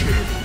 Action!